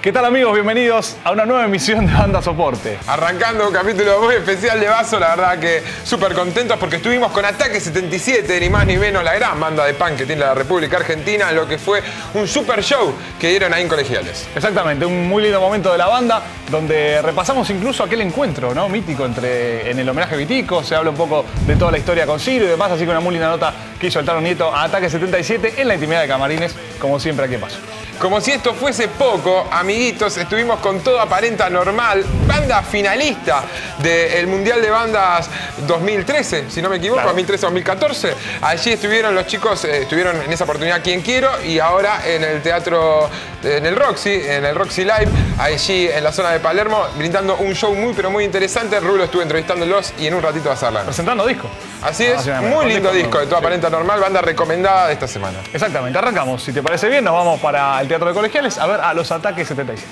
¿Qué tal amigos? Bienvenidos a una nueva emisión de Banda Soporte. Arrancando un capítulo muy especial de Vaso, la verdad que súper contentos porque estuvimos con Ataque 77, ni más ni menos la gran banda de punk que tiene la República Argentina, lo que fue un super show que dieron ahí en Colegiales. Exactamente, un muy lindo momento de la banda donde repasamos incluso aquel encuentro ¿no? mítico entre, en el homenaje Vitico, se habla un poco de toda la historia con Ciro y demás, así que una muy linda nota que hizo el Taro Nieto a Ataque 77 en la intimidad de Camarines, como siempre aquí paso. Como si esto fuese poco, amiguitos, estuvimos con Todo Aparenta Normal, banda finalista del Mundial de Bandas 2013, si no me equivoco, 2013-2014. Allí estuvieron los chicos, eh, estuvieron en esa oportunidad Quien Quiero y ahora en el teatro, en el Roxy, en el Roxy Live, allí en la zona de Palermo, brindando un show muy pero muy interesante. Rulo estuvo entrevistándolos y en un ratito va a hablar. Presentando disco. Así es, muy lindo disco de Todo Aparenta Normal, banda recomendada de esta semana. Exactamente, arrancamos. Si te parece bien, nos vamos para el Teatro de Colegiales a ver a los ataques 77.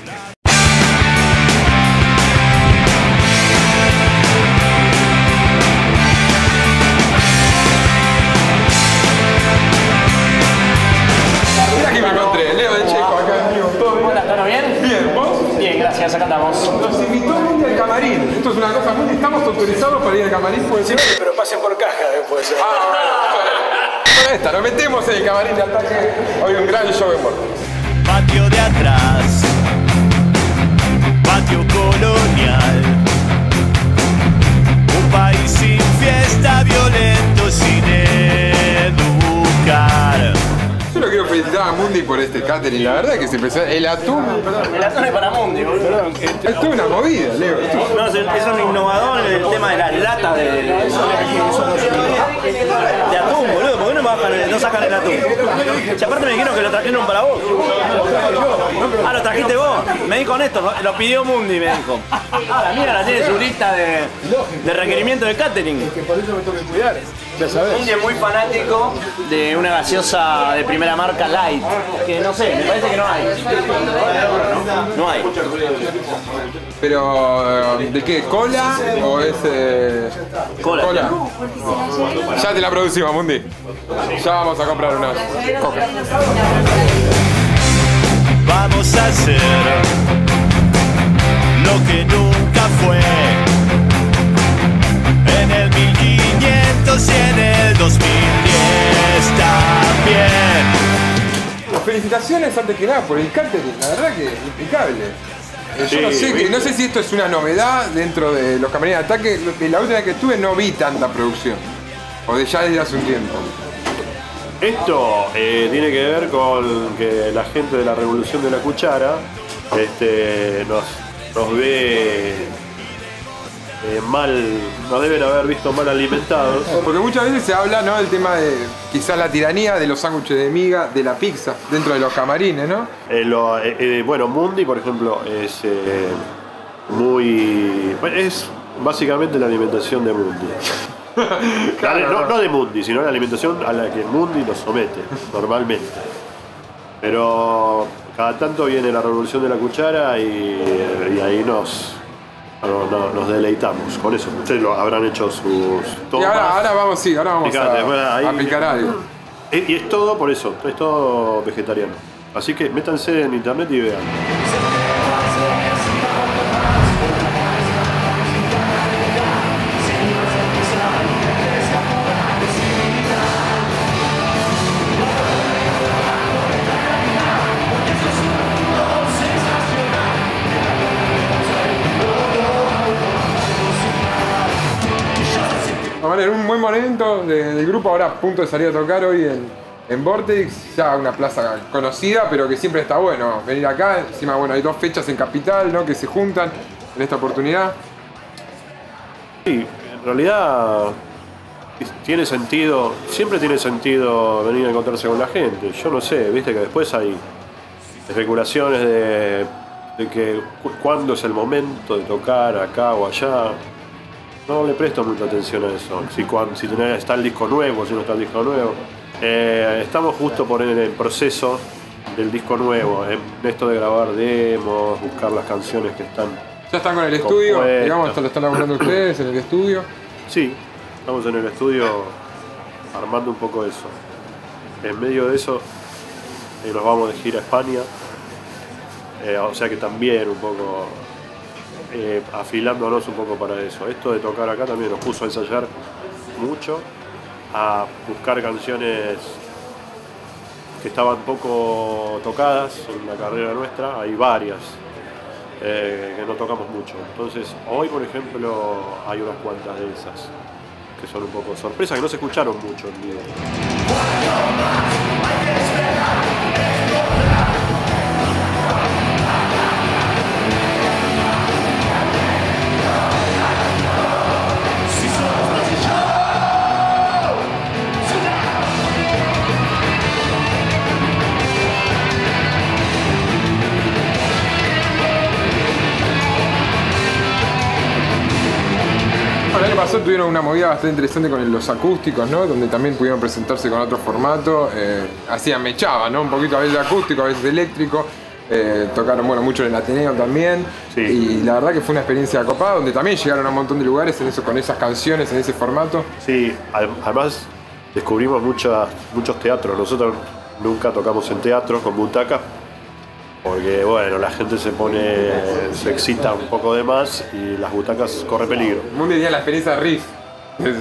Mira que me encontré, Leo de Checo acá amigo, ¿todo bien? Hola, ¿todo bien? Bien, ¿vos? Bien, gracias, acá estamos. Nos invitó Mundi al camarín. Esto es una cosa muy... ¿Estamos autorizados para ir al camarín? ¿Puede ser? Pero pasen por caja después. ¿eh? Ah, bueno. Bueno, esta, nos metemos en el camarín de ataque. Hoy un gran show en Bordo. Patio de atrás, patio colonial. Un país sin fiesta, violento sin educar. Yo lo quiero felicitar a Mundi por este catering. La verdad que se empezó... El atún... El atún es para Mundi, boludo. Esto es una movida, Leo. Es- No, es, es un innovador en el tema de la lata de, de atún, boludo. ¿Por no, me bajan el- no sacan el atún? Si aparte me dijeron que lo trajeron para vos. Ah, lo trajiste vos. Me dijo Néstor, lo- lo pidió Mundi, me dijo. Ah, la mía la tiene su lista de, de requerimiento de catering. Mundi es muy fanático de una gaseosa de primera marca light. Que no sé, me parece que no hay. No hay. Pero, eh, ¿de qué? ¿Cola o es...? eh, Cola. Ya te la producimos, Mundi. Ya vamos a comprar unas coca. Vamos a hacer lo que nunca fue. En el 1500 y en el 2010 también. Felicitaciones antes que nada por el catering, la verdad que impecable. Eh, Yo no sé, que- no sé si esto es una novedad dentro de los camarines de ataque. La última vez que estuve no vi tanta producción. O de ya desde hace un tiempo. Esto eh, tiene que ver con que la gente de la Revolución de la Cuchara este, nos, nos ve eh, mal, nos deben haber visto mal alimentados. Porque muchas veces se habla ¿no? del tema de quizás la tiranía de los sándwiches de miga, de la pizza, dentro de los camarines, ¿no? Eh, lo- eh, bueno, Mundi, por ejemplo, es muy. Es básicamente la alimentación de Mundi. No, no de Mundi, sino la alimentación a la que Mundi nos somete, normalmente. Pero cada tanto viene la revolución de la cuchara y, y ahí nos, no- no- nos deleitamos con eso. Ustedes lo habrán hecho sus Y ahora, ahora vamos, sí, ahora vamos Picante, a, bueno, ahí- a picar algo. Y es todo por eso, es todo vegetariano. Así que métanse en internet y vean. Ver, un buen momento de- del grupo ahora a punto de salir a tocar hoy en, en Vortex, ya una plaza conocida, pero que siempre está bueno venir acá. Encima, bueno, hay dos fechas en Capital, ¿no? Que se juntan en esta oportunidad. Sí, en realidad tiene sentido, siempre tiene sentido venir a encontrarse con la gente. Yo no sé, viste que después hay especulaciones de, de que cu- cuándo es el momento de tocar acá o allá. No le presto mucha atención a eso. Si, cuan- si está el disco nuevo, si no está el disco nuevo. Eh, estamos justo por en el proceso del disco nuevo, en esto de grabar demos, buscar las canciones que están Ya están con el estudio, Compuesta. digamos, lo están laburando ustedes en el estudio. Sí, estamos en el estudio armando un poco eso. En medio de eso eh, nos vamos de gira a España Eh, o sea que también un poco eh, afilándonos un poco para eso. Esto de tocar acá también nos puso a ensayar mucho, a buscar canciones que estaban poco tocadas en la carrera nuestra, hay varias eh, que no tocamos mucho. Entonces, hoy por ejemplo hay unas cuantas de esas que son un poco sorpresas, que no se escucharon mucho en vivo. Tuvieron una movida bastante interesante con los acústicos, ¿no? Donde también pudieron presentarse con otro formato. Eh, hacían mechaba, ¿no? Un poquito a veces de acústico, a veces eléctrico. Eh, tocaron bueno, mucho en el Ateneo también. Sí. Y la verdad que fue una experiencia copada, donde también llegaron a un montón de lugares en eso, con esas canciones, en ese formato. Sí, además descubrimos muchas, muchos teatros. Nosotros nunca tocamos en teatro con butacas porque, bueno, la gente se pone, se excita un poco de más y las butacas corre peligro. Mundo tenía la experiencia de Riff.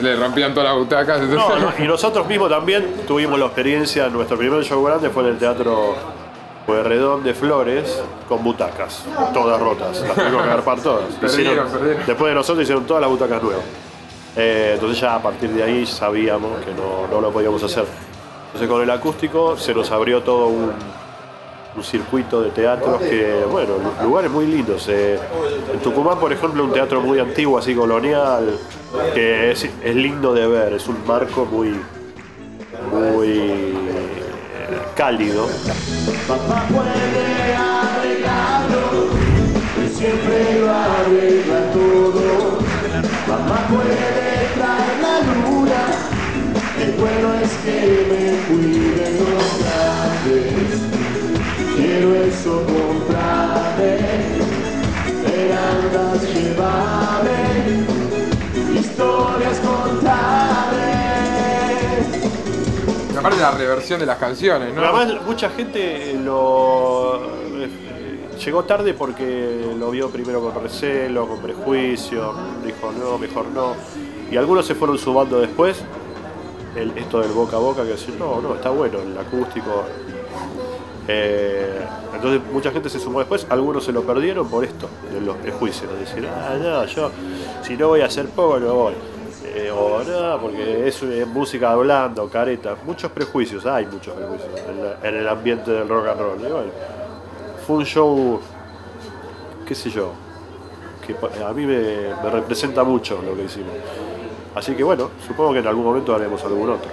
Le rompían todas las butacas. No, no, y nosotros mismos también tuvimos la experiencia, nuestro primer show grande fue en el teatro Pueyrredón de Flores con butacas, todas rotas, las tuvimos que agarpar todas. Después de nosotros hicieron todas las butacas nuevas. Eh, entonces ya a partir de ahí sabíamos que no, no lo podíamos hacer. Entonces con el acústico se nos abrió todo un, un circuito de teatros que, bueno, lu- lugares muy lindos. eh. en Tucumán, por ejemplo, un teatro muy antiguo, así colonial, que es, es lindo de ver, es un marco muy, muy eh, cálido. Papá puede arreglarlo, él siempre lo arregla todo. Papá puede traer la luna, el bueno es que me cuiden los grandes. Quiero eso verandas historias. Y aparte la reversión de las canciones, ¿no? Pero además mucha gente lo eh, llegó tarde porque lo vio primero con recelo, con prejuicio, dijo no, mejor no. Y algunos se fueron sumando después. El- esto del boca a boca que decir, no, no, está bueno el acústico. Eh, entonces mucha gente se sumó después, algunos se lo perdieron por esto, de los prejuicios, de decir, ah, no, yo si no voy a hacer poco no voy. Eh, o no, porque es música hablando, careta, muchos prejuicios, hay muchos prejuicios en, el ambiente del rock and roll. Fue un show, qué sé yo, que a mí me, me representa mucho lo que hicimos. Así que bueno, supongo que en algún momento haremos algún otro.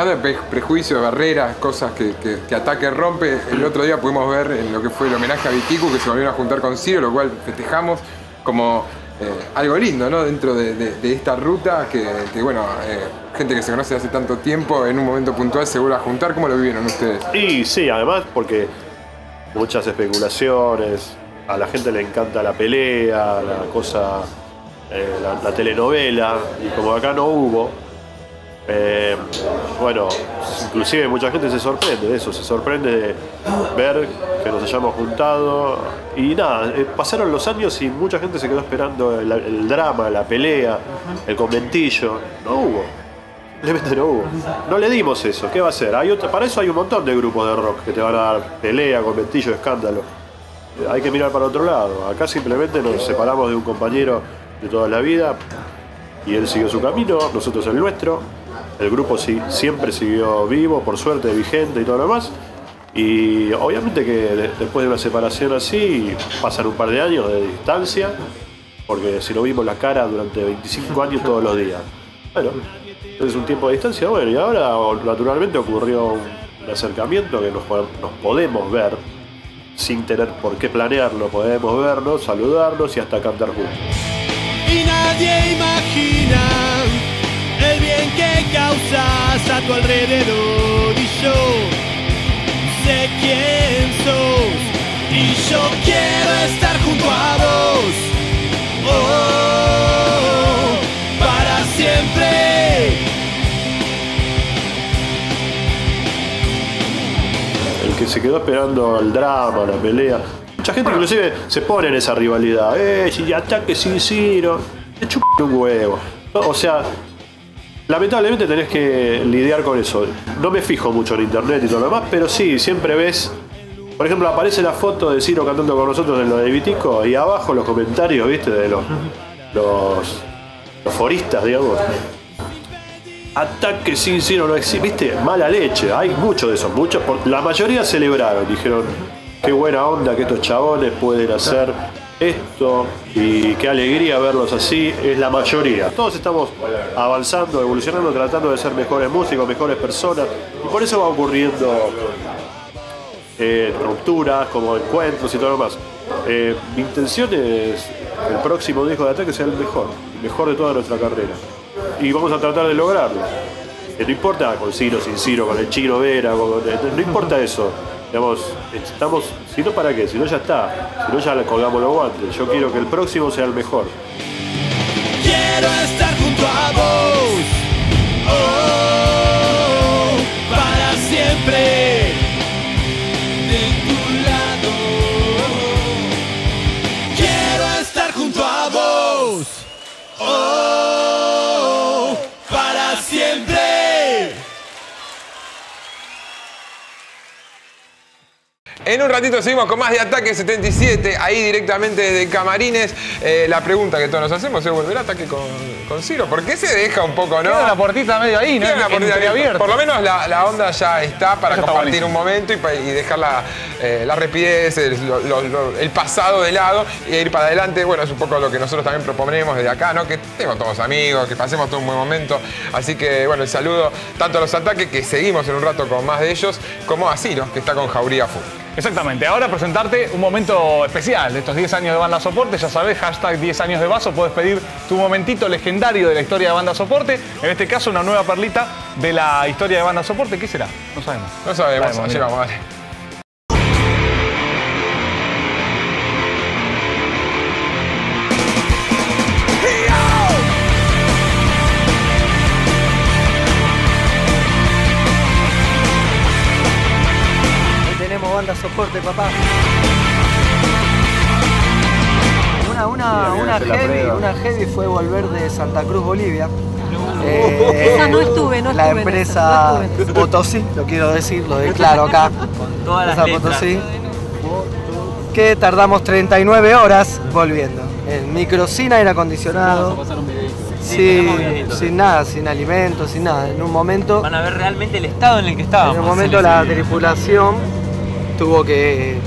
Hablando de pre- prejuicios, barreras, cosas que, que, que Ataque rompe, el otro día pudimos ver en lo que fue el homenaje a Viticu que se volvieron a juntar con Ciro, lo cual festejamos como eh, algo lindo, ¿no? Dentro de, de- de esta ruta que, bueno, eh, gente que se conoce hace tanto tiempo, en un momento puntual se vuelve a juntar. ¿Cómo lo vivieron ustedes? Y sí, además porque muchas especulaciones, a la gente le encanta la pelea, la cosa, eh, la telenovela, y como acá no hubo, eh, bueno, inclusive mucha gente se sorprende de eso, se sorprende de ver que nos hayamos juntado y nada, eh, pasaron los años y mucha gente se quedó esperando el, drama, la pelea, el conventillo, no hubo. Simplemente no hubo. No le dimos eso. ¿Qué va a otra, para eso hay un montón de grupos de rock que te van a dar pelea, conventillo, escándalo. Eh, Hay que mirar para otro lado. Acá simplemente nos separamos de un compañero de toda la vida y él siguió su camino, nosotros el nuestro. El grupo sí, siempre siguió vivo, por suerte, vigente y todo lo demás. Y obviamente que de- después de una separación así, pasan un par de años de distancia, porque si no vimos la cara durante 25 años todos los días. Bueno, entonces un tiempo de distancia, bueno, y ahora naturalmente ocurrió un, acercamiento que nos, nos podemos ver sin tener por qué planearlo, podemos vernos, saludarnos y hasta cantar juntos. y nadie imagina que causas a tu alrededor y yo sé quién sos y yo quiero estar junto a vos oh, para siempre el que se quedó esperando el drama, la pelea. Mucha gente inclusive se pone en esa rivalidad. Eh, si ataque sin Ciro. Te chupa un huevo. O sea, lamentablemente tenés que lidiar con eso. No me fijo mucho en internet y todo lo demás, pero sí, siempre ves. Por ejemplo, aparece la foto de Ciro cantando con nosotros en lo de Vitico y abajo los comentarios, viste, de los, los, foristas, digamos. Ataque sin Ciro no existe, viste, mala leche, hay mucho de eso, muchos, la mayoría celebraron, dijeron, qué buena onda que estos chabones pueden hacer esto y qué alegría verlos así, es la mayoría. Todos estamos avanzando, evolucionando, tratando de ser mejores músicos, mejores personas, y por eso va ocurriendo eh, rupturas, como encuentros y todo lo demás. Eh, mi intención es el próximo disco de Ataque sea el mejor, el mejor de toda nuestra carrera. Y vamos a tratar de lograrlo. Eh, no importa con Ciro, sin Ciro, con el Chino Vera, no importa eso. Digamos, estamos, si no para qué, si no ya está, si no ya le colgamos los guantes. Yo quiero que el próximo sea el mejor. quiero estar junto a vos oh, En un ratito seguimos con más de Ataque 77, ahí directamente desde Camarines. Eh, la pregunta que todos nos hacemos es, ¿volverá Ataque con, con Ciro? ¿Por qué se deja un poco, no? Queda la puertita medio ahí, ¿no? Una oportunidad Entreabierta. Por lo menos la, la onda ya está para Eso compartir un momento y, dejar la, eh, la rapidez, el, lo- lo- lo- el pasado de lado y ir para adelante. Bueno, es un poco lo que nosotros también proponemos desde acá, ¿no? Que estemos todos amigos, que pasemos todo un buen momento. Así que, bueno, el saludo tanto a los ataques, que seguimos en un rato con más de ellos, como a Ciro, que está con Jauría Full. Exactamente, ahora presentarte un momento especial de estos 10 años de Banda Soporte, ya sabes, hashtag 10 años de vaso, puedes pedir tu momentito legendario de la historia de Banda Soporte, en este caso una nueva perlita de la historia de Banda Soporte, ¿qué será? No sabemos. No sabemos, Sabemos, allí mira. vamos, soporte, papá. Una, una, una heavy, una heavy fue volver de Santa Cruz, Bolivia. Eh, Esa no estuve, no La en empresa no. Potosí, lo quiero decir, lo declaro acá. Con todas las. Potosí. Que tardamos 39 horas volviendo. En micro sin aire acondicionado. Sí, sin nada, sin alimentos, sin nada. En un momento Van a ver realmente el estado en el que estábamos. en un momento la tripulación tuvo que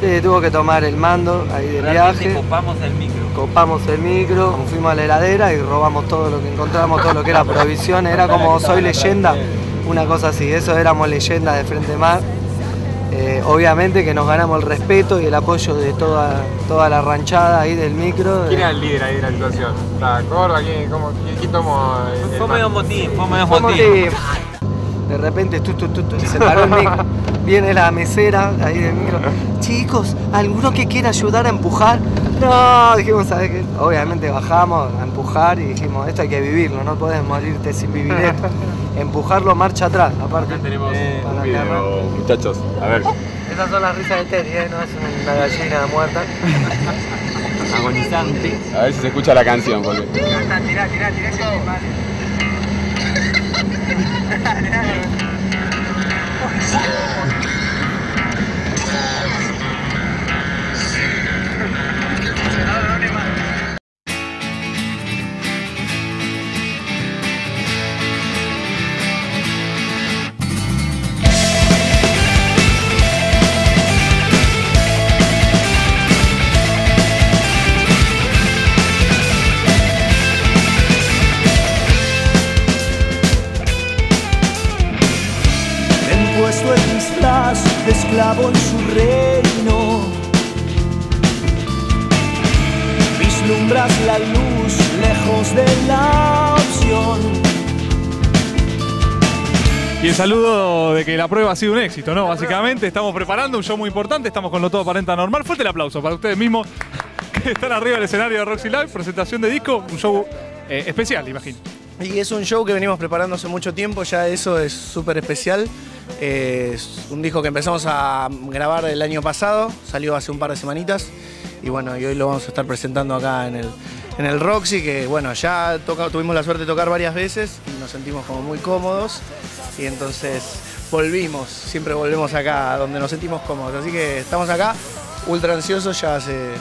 sí, tuvo que tomar el mando ahí del Realmente viaje. copamos el micro. Copamos el micro, nos fuimos a la heladera y robamos todo lo que encontramos, todo lo que era provisiones. Era como soy leyenda, una cosa así. Eso éramos leyenda de Frente Mar. Eh, obviamente que nos ganamos el respeto y el apoyo de toda, toda la ranchada ahí del micro. ¿Quién era el líder ahí de la situación? ¿La Corda? ¿Quién, cómo, quién, quién tomó el- el Fue medio motín, fue medio motín. De repente tu, tu, tu, tu, se paró el micro. Viene la mesera ahí del micro. Chicos, ¿alguno que quiera ayudar a empujar? No, dijimos, ¿sabes qué? Obviamente bajamos a empujar y dijimos, esto hay que vivirlo, no podés morirte sin vivir esto. Empujarlo marcha atrás, aparte. Tenemos Eh, un video, muchachos. A ver. Esas son las risas de Terry, ¿eh? No es una gallina muerta. Agonizante. A ver si se escucha la canción, porque. Tirá, tirá, tirá, que te Yeah. Y el saludo de que la prueba ha sido un éxito, ¿no? Básicamente estamos preparando un show muy importante, estamos con lo todo aparenta normal. Fuerte el aplauso para ustedes mismos que están arriba del escenario de Roxy Live, presentación de disco, un show eh, especial, imagino. Y es un show que venimos preparando hace mucho tiempo, ya eso es súper especial. Es un disco que empezamos a grabar el año pasado, salió hace un par de semanitas y bueno, y hoy lo vamos a estar presentando acá en el, en el Roxy, que bueno, ya tuvimos la suerte de tocar varias veces y nos sentimos como muy cómodos y entonces volvimos, siempre volvemos acá donde nos sentimos cómodos, así que estamos acá, ultra ansiosos, ya hace...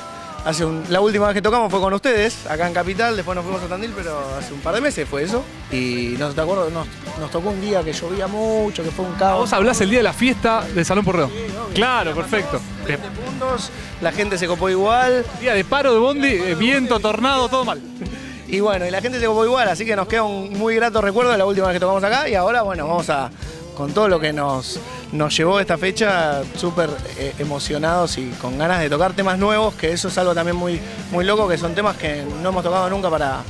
Hace un- la última vez que tocamos fue con ustedes, acá en Capital, después nos fuimos a Tandil, pero hace un par de meses fue eso. Y nos, ¿te acuerdo? Nos, nos tocó un día que llovía mucho, que fue un caos. Vos hablás el día de la fiesta del Salón Porredón. Claro, perfecto. De- puntos, la gente se copó igual. Día de paro de bondi, eh, viento, tornado, todo mal. Y bueno, y la gente se copó igual, así que nos queda un muy grato recuerdo de la última vez que tocamos acá. Y ahora, bueno, vamos a, con todo lo que nos, nos llevó esta fecha, súper eh, emocionados y con ganas de tocar temas nuevos, que eso es algo también muy, muy loco, que son temas que no hemos tocado nunca para,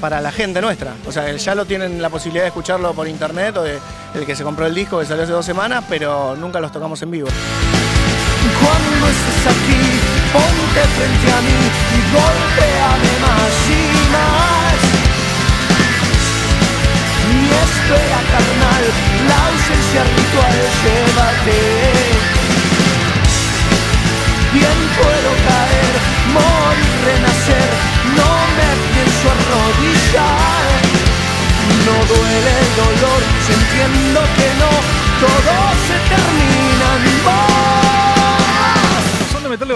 para la gente nuestra. O sea, ya lo tienen la posibilidad de escucharlo por internet o de el que se compró el disco que salió hace dos semanas, pero nunca los tocamos en vivo. Cuando estés aquí, ponte frente a mí y golpéame más más. Mi espera carnal, la ausencia ritual, llévate. Bien puedo caer, morir, renacer, no me pienso arrodillar. No duele el dolor, si entiendo que no, todo se termina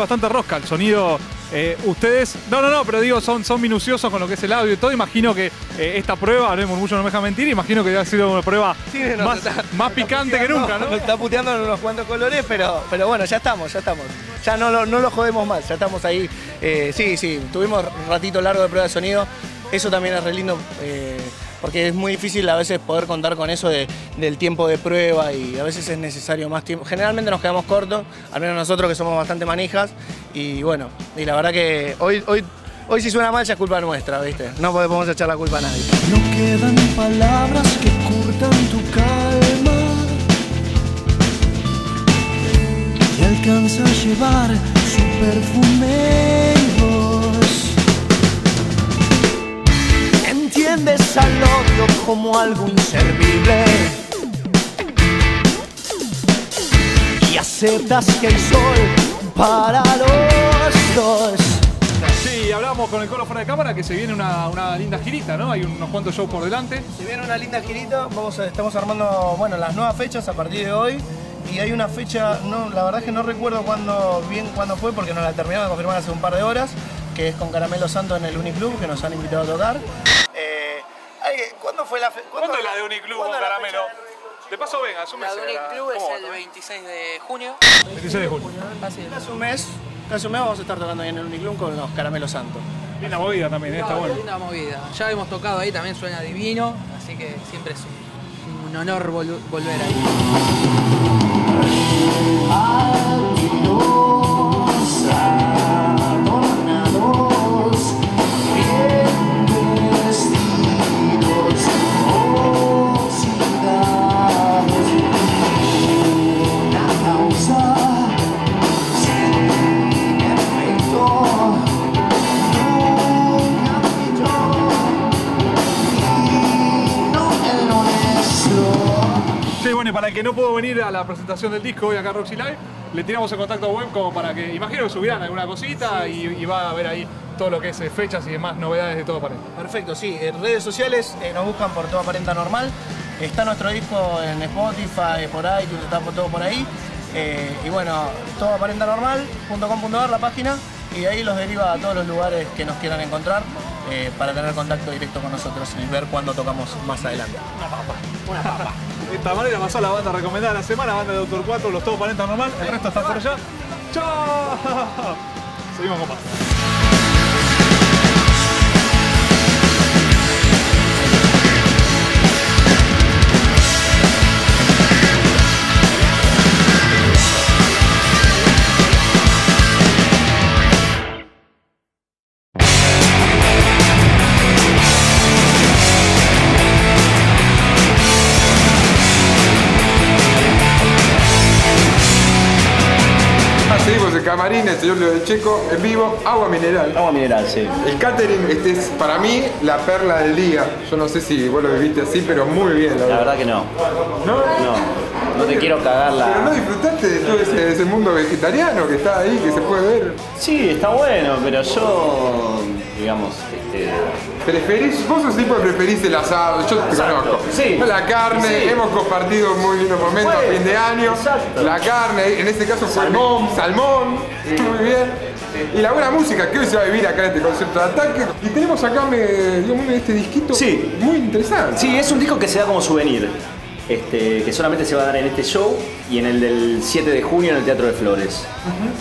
bastante rosca al sonido. eh, ustedes, no, no, no, pero digo, son, son minuciosos con lo que es el audio y todo. Imagino que eh, esta prueba, no murmullo, no me deja mentir, imagino que ha sido una prueba más, está- más picante que nunca, ¿no? Nos está puteando en unos cuantos colores, pero, pero bueno, ya estamos, ya estamos. Ya no, lo- no lo jodemos más, ya estamos ahí. Eh, sí, sí, tuvimos un ratito largo de prueba de sonido. Eso también es re lindo, porque es muy difícil a veces poder contar con eso de- del tiempo de prueba y a veces es necesario más tiempo. Generalmente nos quedamos cortos, al menos nosotros que somos bastante manijas. Y bueno, y la verdad que hoy, hoy, hoy si suena mal ya es culpa nuestra, ¿viste? No podemos echar la culpa a nadie. No quedan palabras que curtan tu calma. Y alcanza a llevar su perfume Entiendes al odio como algo inservible. Y aceptas que hay sol para los dos. Sí, hablamos con el colo fuera de cámara que se viene una, una linda girita, ¿no? Hay unos cuantos shows por delante. Se viene una linda girita, vamos a- estamos armando bueno, las nuevas fechas a partir de hoy. Y hay una fecha, no, la verdad es que no recuerdo cuándo, bien cuándo fue porque nos la terminamos de confirmar hace un par de horas, que es con Caramelo Santo en el Uniclub, que nos han invitado a tocar. ¿Cuándo fue la fecha? ¿Cuándo es la de Uniclub con Caramelo? De paso, venga, súmese. La de a Club es ¿cómo el va? 26 de junio. 26 de junio. Así es. Casi un mes, casi un mes vamos a estar tocando ahí en el Uniclub con los Caramelo Santo. Linda movida también, está bueno. Linda movida. Ya hemos tocado ahí, también suena divino, así que siempre es un, un honor vol- volver ahí. Venir a la presentación del disco hoy acá a Roxy Live, le tiramos el contacto web como para que, imagino que subirán alguna cosita y, y va a ver ahí todo lo que es eh, fechas y demás novedades de todo aparente. Perfecto, sí. En redes sociales eh, nos buscan por Todo Aparenta Normal. Está nuestro disco en Spotify, por iTunes, está por todo por ahí. Eh, y bueno, todoaparentanormal.com.ar la página y ahí los deriva a todos los lugares que nos quieran encontrar eh, para tener contacto directo con nosotros y ver cuándo tocamos más adelante. De esta manera pasó la banda recomendada de la semana, banda de Doctor 4, los Todo Aparenta Normal, el resto está por allá. ¡Chao! Seguimos con. Camarín, el señor Leo de Checo, en vivo, agua mineral. Agua mineral, sí. El catering, este es para mí la perla del día. Yo no sé si vos lo viviste así, pero muy bien, la La verdad. verdad que no. ¿No? No. No te quiero cagar Pero no la. disfrutaste de todo ese, ese mundo vegetariano que está ahí, que se puede ver. Sí, está bueno, pero yo. Digamos, este. ¿Preferís, vos sos tipo que preferís el asado? Yo te Exacto. conozco. Sí. La carne, Sí. hemos compartido muy lindos momentos a fin de año. Exacto. La carne, en este caso fue Salmón. salmón. Muy bien. Y la buena música que hoy se va a vivir acá en este concierto de ataque. Y tenemos acá me, digamos, este disquito Sí. muy interesante. Sí, es un disco que se da como souvenir. Este, que solamente se va a dar en este show y en el del 7 de junio en el Teatro de Flores.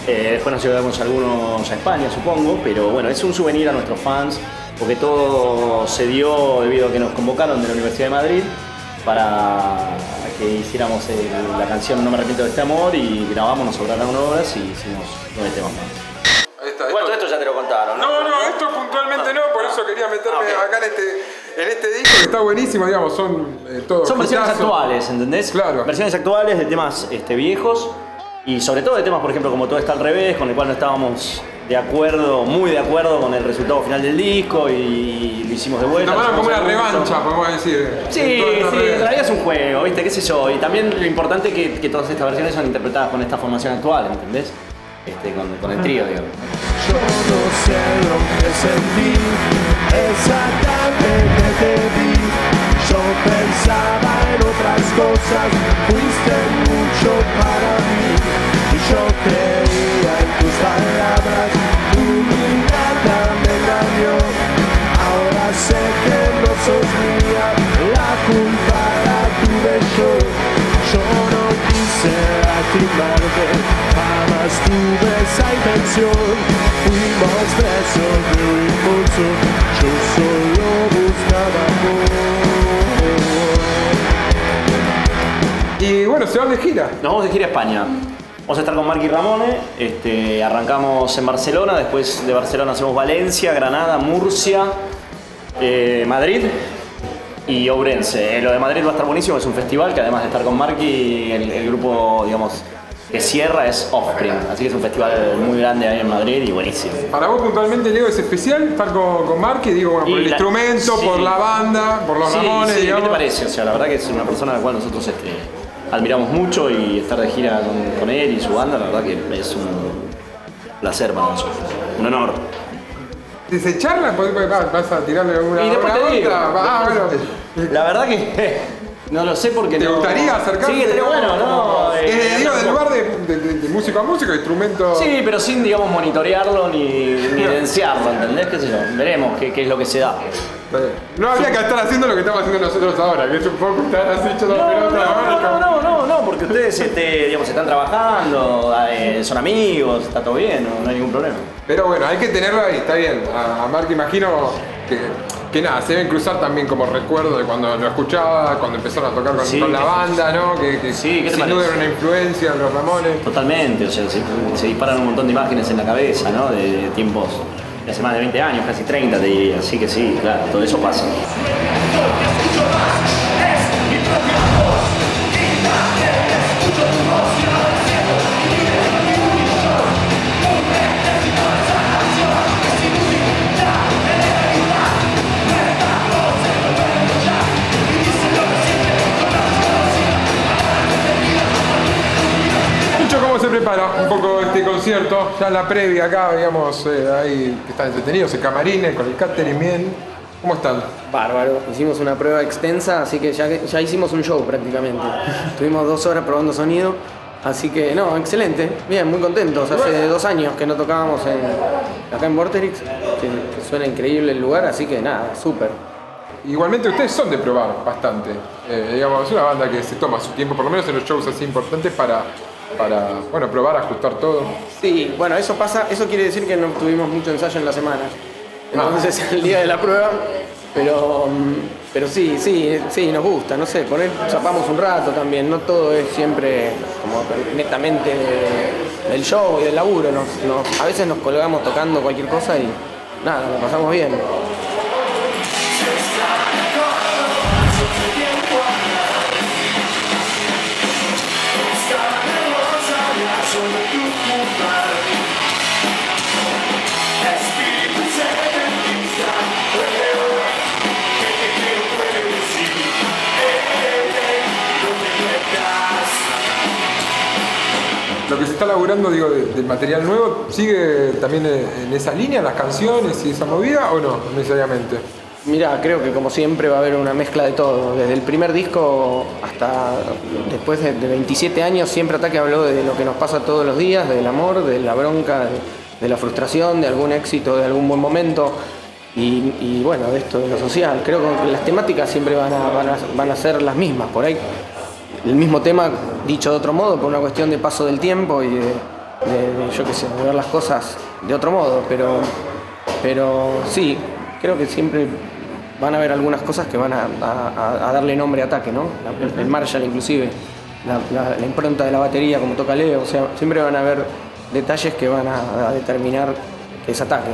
Eh, después nos llevamos algunos a España, supongo, pero bueno, es un souvenir a nuestros fans, porque todo se dio debido a que nos convocaron de la Universidad de Madrid para que hiciéramos el- la canción No me arrepiento de este amor y grabamos, nos sobraron horas y hicimos nueve temas más. Bueno, todo esto ya te lo contaron, No, no, esto puntualmente no, por eso quería meterme Ah, ok. acá en este, en este disco que está buenísimo, digamos, son eh, todos. Son versiones actuales, ¿entendés? Claro. Versiones actuales de temas este, viejos y sobre todo de temas, por ejemplo, como Todo está al revés, con el cual no estábamos de acuerdo, muy de acuerdo con el resultado final del disco y lo hicimos de vuelta. Tomaron como una revancha, podemos decir. Sí, está sí, en realidad es un juego, ¿viste? ¿Qué sé yo? Y también lo importante es que, que todas estas versiones son interpretadas con esta formación actual, ¿entendés? Este, con, con el trío, digamos. Yo no sé lo que sentí esa tarde que te vi. Yo pensaba en otras cosas, fuiste mucho para mí. Y yo creía en tus palabras, tu mirada me engañó. Ahora sé que no sos mía, la culpa la tuve yo. Yo no quise lastimarte, Y bueno, se van de gira. Nos vamos de gira a España. Vamos a estar con Marky Ramone, este, arrancamos en Barcelona, después de Barcelona hacemos Valencia, Granada, Murcia, eh, Madrid y Ourense. Eh, Lo de Madrid va a estar buenísimo, es un festival que además de estar con Marky, el, el grupo digamos, que cierra es Offspring, así que es un festival muy grande ahí en Madrid y buenísimo. Para vos puntualmente, Leo, es especial estar con, con Marky, digo, bueno, por Y el la- instrumento, sí. por la banda, por los Sí, Ramones, sí, ¿qué digamos. te parece? O sea, la verdad que es una persona a la cual nosotros este, admiramos mucho y estar de gira con, con él y su banda, la verdad que es un placer para nosotros, un honor. Si se charla, pues, pues, vas a tirarle alguna Y después te digo. otra. Ah, bueno. La verdad que no lo sé porque ¿Te no- gustaría acercarte? Sí, estaría bueno, ¿no? Eh, Eh, digo, del lugar de, de- de- de músico a músico, instrumento. Sí, pero sin, digamos, monitorearlo ni, ni evidenciarlo, ¿entendés? ¿Qué sé yo? Veremos qué, qué es lo que se da. No habría que estar haciendo lo que estamos haciendo nosotros ahora, que es un poco estar así echando No, pelota no, no, no, no, no, porque ustedes este, digamos, están trabajando, eh, son amigos, está todo bien, no, no hay ningún problema. Pero bueno, hay que tenerlo ahí, está bien. A, a Mark imagino que, que nada, se deben cruzar también como recuerdo de cuando lo escuchaba, cuando empezaron a tocar con, Sí, con la banda, ¿no? Que, que Sí, ¿qué te sin duda era una influencia de los Ramones. Totalmente, o sea, se, se disparan un montón de imágenes en la cabeza, ¿no? De, de tiempos de hace más de 20 años, casi 30 te diría, así que sí, claro, todo eso pasa. Prepara un poco este concierto, ya la previa acá, digamos, eh, ahí que están entretenidos, el camarines, con el catering bien. ¿Cómo están? Bárbaro, hicimos una prueba extensa, así que ya, ya hicimos un show prácticamente. Estuvimos dos horas probando sonido, así que no, excelente, bien, muy contentos. Hace dos años que no tocábamos en- acá en Vorterix, que, que suena increíble el lugar, así que nada, súper. Igualmente ustedes son de probar bastante. Eh, digamos, es una banda que se toma su tiempo, por lo menos en los shows así importantes, para, para bueno, probar, ajustar todo. Sí, bueno, eso pasa, eso quiere decir que no tuvimos mucho ensayo en la semana. Entonces el día de la prueba, pero, mm, pero sí, sí, sí, nos gusta, no sé, poner, zapamos un rato también, no todo es siempre como netamente de- del show y del laburo, nos, nos- a veces nos colgamos tocando cualquier cosa y nada, lo pasamos bien. Laburando, digo, de- material nuevo, ¿sigue también en esa línea, las canciones y esa movida o no necesariamente? Mira, creo que como siempre va a haber una mezcla de todo. Desde el primer disco hasta después de, de 27 años, siempre Ataque habló de lo que nos pasa todos los días, del amor, de la bronca, de, la frustración, de algún éxito, de algún buen momento. Y, bueno, de esto, de lo social. Creo que las temáticas siempre van a, van a ser las mismas. Por ahí el mismo tema dicho de otro modo, por una cuestión de paso del tiempo y de, yo qué sé, de ver las cosas de otro modo. Pero, pero sí, creo que siempre van a haber algunas cosas que van a, darle nombre a ataque, ¿no? El, el Marshall inclusive, la impronta de la batería como toca Leo, o sea, siempre van a haber detalles que van a, a determinar que es ataque.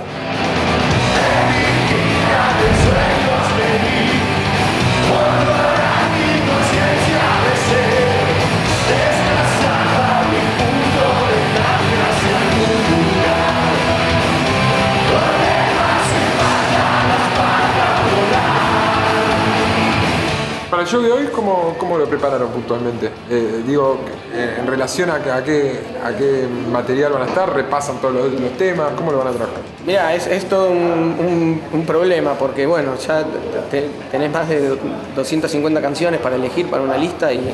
El show de hoy, ¿cómo, cómo lo prepararon puntualmente? Eh, digo, eh, en relación a, qué, a qué material van a estar, repasan todos los temas, ¿cómo lo van a trabajar? Mira, es, es todo un, un- un problema porque, bueno, ya te- tenés más de 250 canciones para elegir para una lista y,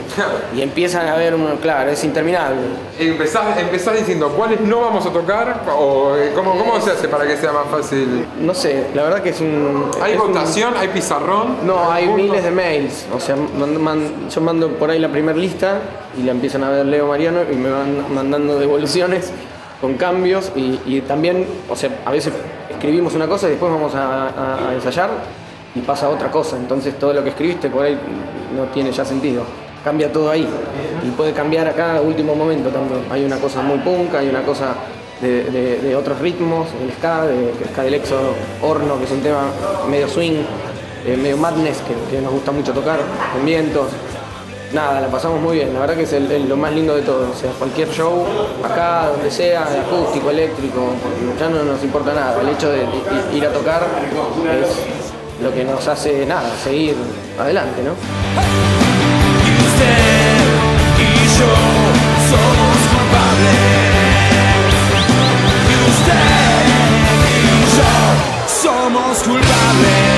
y empiezan a haber, uno, claro, es interminable. ¿Empezás, empezás diciendo cuáles no vamos a tocar? ¿O eh, cómo, cómo se hace para que sea más fácil? No sé, la verdad que es un... ¿Hay es un- votación? ¿Hay pizarrón? No, hay miles de mails. O sea, man- yo mando por ahí la primera lista y la empiezan a ver Leo Mariano y me van mandando devoluciones con cambios y, también, o sea, a veces escribimos una cosa y después vamos a, ensayar y pasa otra cosa. Entonces todo lo que escribiste por ahí no tiene ya sentido. Cambia todo ahí. Y puede cambiar acá a último momento también. Hay una cosa muy punk, hay una cosa de, otros ritmos, el ska, de, el ska del éxodo, horno, que es un tema medio swing eh, medio madness que, que nos gusta mucho tocar, con vientos nada, la pasamos muy bien. La verdad que es lo más lindo de todo. O sea, cualquier show, acá, donde sea, acústico, eléctrico, ya no nos importa nada. El hecho de, de ir a tocar es lo que nos hace nada, seguir adelante, ¿no? Y usted y yo somos culpables. Y usted y yo somos culpables.